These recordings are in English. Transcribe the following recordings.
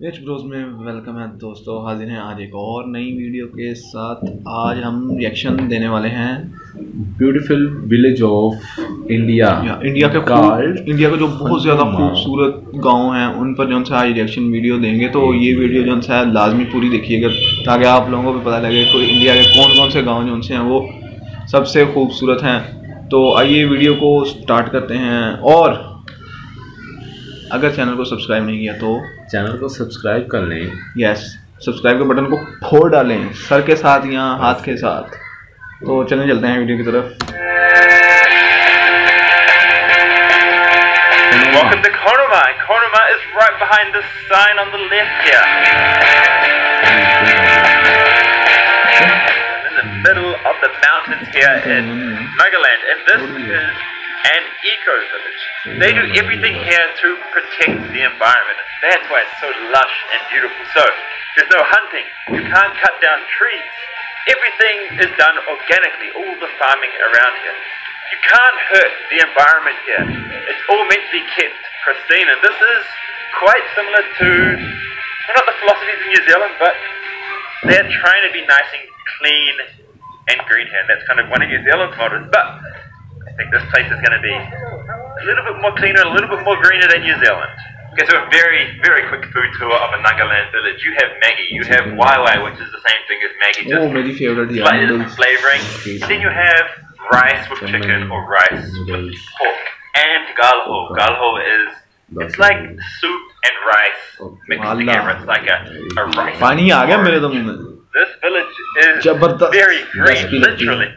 H Broz में welcome है दोस्तों हाजिर हैं आज एक और नई वीडियो के साथ। आज हम रिएक्शन देने वाले हैं beautiful village of India India के Called इंडिया के जो बहुत ज़्यादा खूबसूरत गाँव हैं उन पर जो है आज रिएक्शन वीडियो देंगे तो ये वीडियो जो। है लाजमी पूरी देखिएगा ताकि आप लोगों को भी पता लगे कोई इंडिया के कौन कौन से गाँव जो हैं वो सबसे खूबसूरत हैं। तो आइए वीडियो को स्टार्ट करते हैं और अगर चैनल को सब्सक्राइब नहीं किया तो चैनल को सब्सक्राइब कर लें यस सब्सक्राइब के बटन को फोड़ डालें सर के साथ या हाथ के साथ तो चलें चलते हैं वीडियो की तरफ़ Welcome to Konoma. and Konoma is right behind this sign on the left here. in the middle of the mountains here in Nagaland. And this is an eco village. They do everything here to protect the environment. That's why it's so lush and beautiful. So, there's no hunting. You can't cut down trees. Everything is done organically, all the farming around here. You can't hurt the environment here. It's all meant to be kept pristine, and this is quite similar to, well, not the philosophies in New Zealand, but they're trying to be nice and clean and green here, and that's kind of one of New Zealand's mottos. But think this place is going to be a little bit more cleaner, a little bit more greener than New Zealand. Okay, so a very, very quick food tour of a Nagaland village. You have Maggi, you have Waiwai, which is the same thing as Maggi, just oh, my favorite, yeah, flavouring. And then you have rice with chicken or rice with pork. And galho. Galho is, it's like soup and rice mixed together. It's like a, a rice. This village is very green, literally.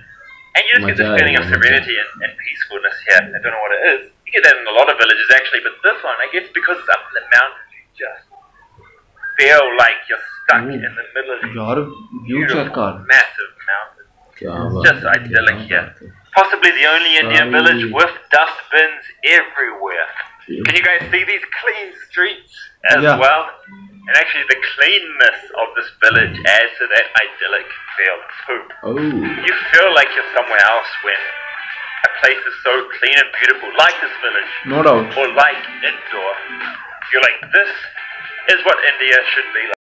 And you just get this feeling of serenity and, and, peacefulness here. I don't know what it is. You get that in a lot of villages actually, but this one, I guess because it's up in the mountains, you just feel like you're stuck in the middle of these beautiful, massive mountains. It's just idyllic here. Possibly the only Indian village with dustbins everywhere. Can you guys see these clean streets as yeah. well? and actually the cleanness of this village adds to that idyllic feel too. Oh. You feel like you're somewhere else when a place is so clean and beautiful, like this village. Or like Indore. You're like, this is what India should be like.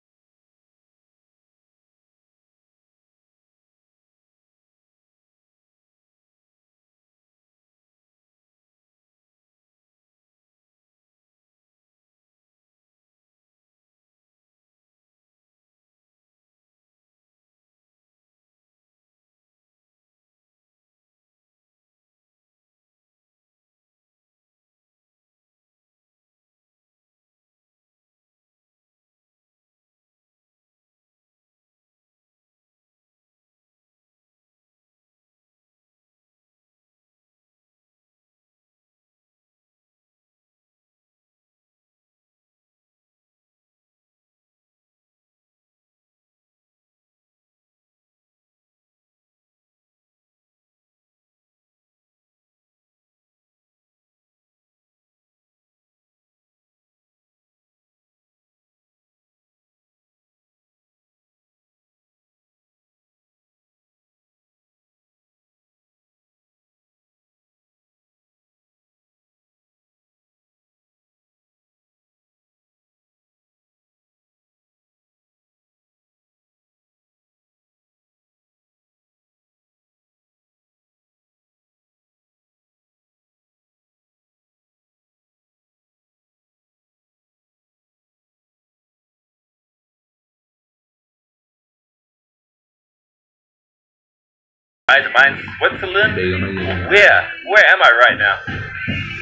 Mine's, mine's, what's? Where? Where am I right now?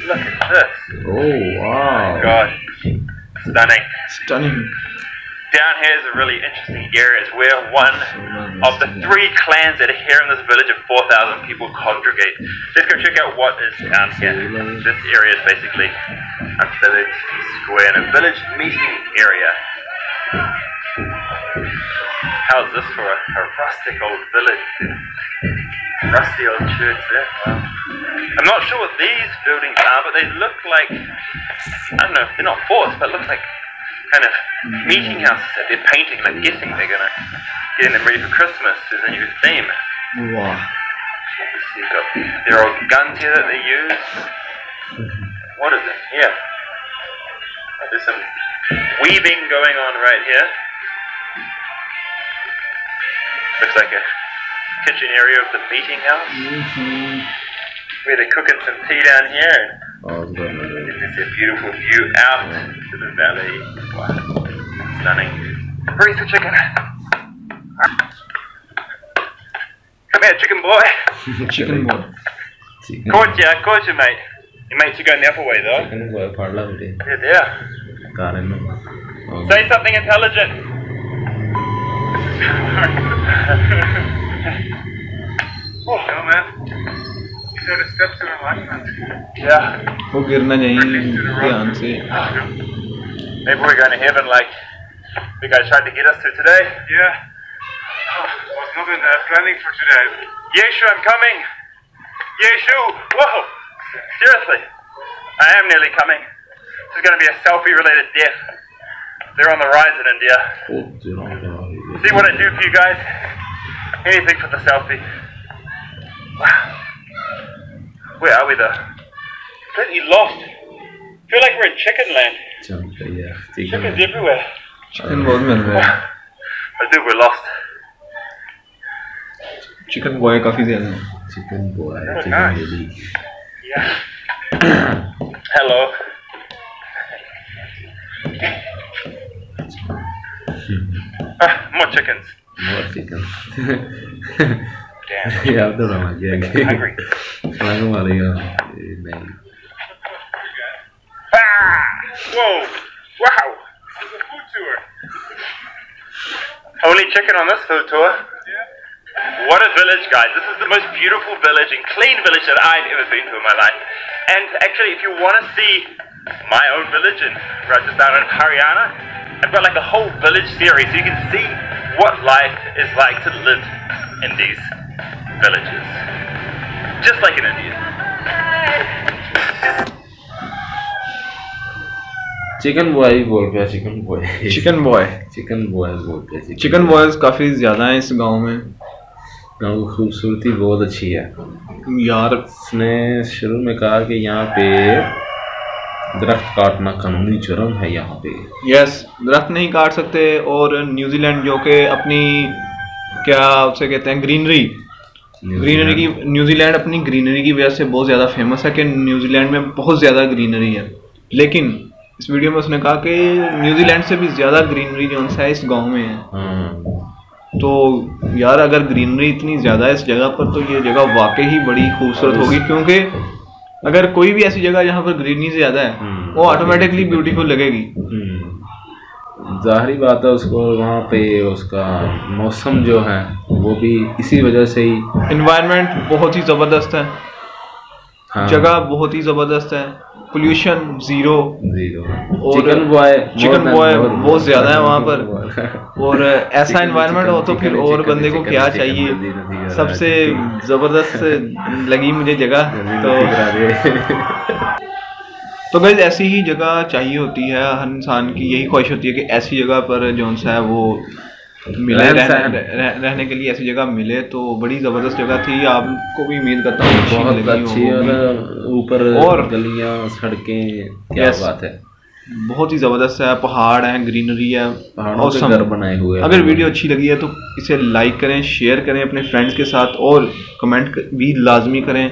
Look at this. Oh, wow. Oh God. Stunning. Stunning. Down here is a really interesting area. It's where one of the three clans that are here in this village of 4,000 people congregate. Let's go check out what is down here. This area is basically a village square and a village meeting area. How's this for a, a rustic old village? Rusty old church there. Wow. I'm not sure what these buildings are, but they look like I don't know, they're not forts, but look like kind of meeting houses that they're painting. I'm guessing they're gonna getting them ready for Christmas as a new theme. Wow. Let's see, got there are guns here that they use. What is it? Here. Oh, there's some weaving going on right here. Looks like a kitchen area of the meeting house. Mm -hmm. We're cooking some tea down here. Oh, it's a beautiful view out yeah. to the valley. Wow. Stunning. Breathe the chicken. Come here, chicken boy. chicken boy. Caught you, caught you, mate. Your mates are going the other way, though. Chicken boy, part loved it. Yeah, they are. God, I. Say something intelligent. oh, no, man. These are the steps to enlightenment. Yeah. वो गिरना चाहिए ध्यान से Maybe we're going to heaven like you guys tried to get us to today. Yeah. was not in uh, planning for today. Yeshu, I'm coming. Yeshu. Whoa. Seriously. I am nearly coming. This is going to be a selfie related death. They're on the rise in India. खूब जोरों से और See what I do for you guys? Anything for the selfie. Wow. Where are we though? Completely lost. Feel like we're in chicken land. चमक गई है Chickens chicken everywhere. Chicken बहुत मिल रहा है I think we're lost. Chicken boy काफी ज्यादा है chicken boy Oh, chicken nice. Baby Yeah. chickens. Ah, more chickens. More chickens. Damn. yeah, I've done all my gigs. I'm hungry. I don't want to, man. Ah! Whoa! Wow! It's a food tour. Only chicken on this food tour. Yeah. What a village, guys. This is the most beautiful village and clean village that I've ever been to in my life. And actually, if you want to see my own village in Rajasthan and Haryana, I've got like a whole village series so you can see what life is like to live in these villages. Just like in India. Chicken boy ही बोल गया chicken boy chicken boy chicken boy बोल गया chicken boys काफी ज्यादा हैं इस गांव में गाँव की खूबसूरती बहुत अच्छी है यार उसने शुरू में कहा कि यहाँ पे दरख्त काटना कानूनी जुर्म है यहाँ पे। यस दरख्त नहीं काट सकते और न्यूजीलैंड जो कि अपनी क्या उसे कहते हैं ग्रीनरी ग्रीनरी की न्यूजीलैंड अपनी ग्रीनरी की वजह से बहुत ज़्यादा फ़ेमस है कि न्यूजीलैंड में बहुत ज़्यादा ग्रीनरी है। लेकिन इस वीडियो में उसने कहा कि न्यूजीलैंड से भी ज़्यादा ग्रीनरी जो है? इस गाँव में है। हाँ। तो यार अगर ग्रीनरी इतनी ज़्यादा है इस जगह पर तो ये जगह वाकई ही बड़ी खूबसूरत होगी क्योंकि अगर कोई भी ऐसी जगह जहाँ पर ग्रीनरी ज़्यादा है हम्म। वो ऑटोमेटिकली ब्यूटीफुल लगेगी जाहरी बात है उसको वहाँ पे उसका मौसम जो है वो भी इसी वजह से ही इन्वायरमेंट बहुत ही ज़बरदस्त है हाँ, जगह बहुत ही ज़बरदस्त है। पोल्यूशन ज़ीरो ज़ीरो और चिकन बॉय चिकन बॉय बहुत ज़्यादा है वहाँ पर। और ऐसा इन्वायरमेंट हो तो फिर और बंदे को क्या चाहिए? सबसे ज़बरदस्त लगी मुझे जगह तो। तो गई ऐसी ही जगह चाहिए होती है हर इंसान की। यही ख्वाहिश होती है कि ऐसी जगह पर जो सा है वो मिले रहन रह, रहने के लिए ऐसी जगह मिले तो बड़ी ज़बरदस्त जगह थी। आपको भी उम्मीद करता हूँ बहुत अच्छी और ऊपर और- गलियाँ सड़कें क्या बात है। बहुत ही ज़बरदस्त है पहाड़ है ग्रीनरी है पहाड़ों पे घर बनाए हुए अगर वीडियो अच्छी लगी है तो इसे लाइक करें शेयर करें अपने फ्रेंड्स के साथ और कमेंट भी लाजमी करें।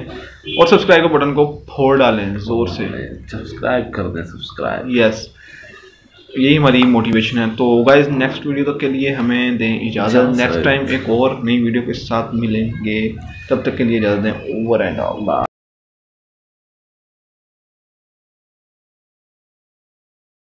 और सब्सक्राइब के बटन को फोड़ डालें ज़ोर से। सब्सक्राइब कर दें सब्सक्राइब यस यही हमारी मोटिवेशन है। तो गाइज़ नेक्स्ट वीडियो तक के लिए हमें दें इजाज़त। नेक्स्ट टाइम एक और नई वीडियो के साथ मिलेंगे। तब तक के लिए इजाज़त दें। Over and out